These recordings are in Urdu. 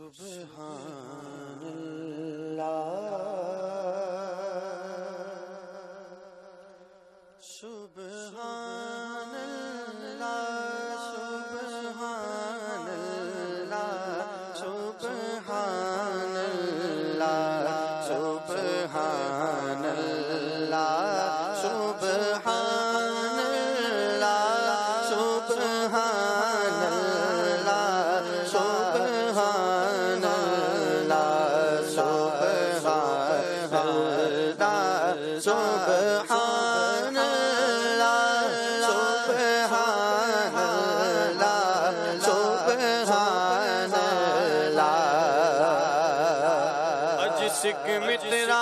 سبحان اللہ مترا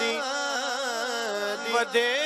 دی مد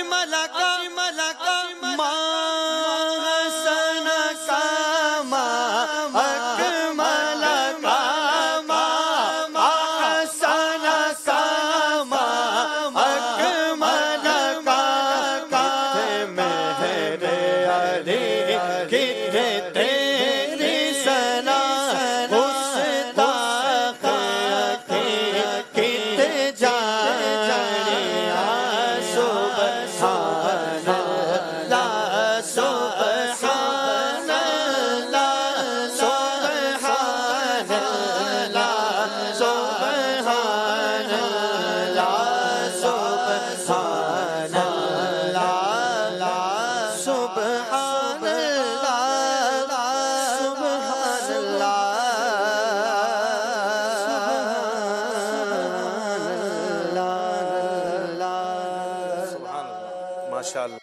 ملکا ملکا inşallah.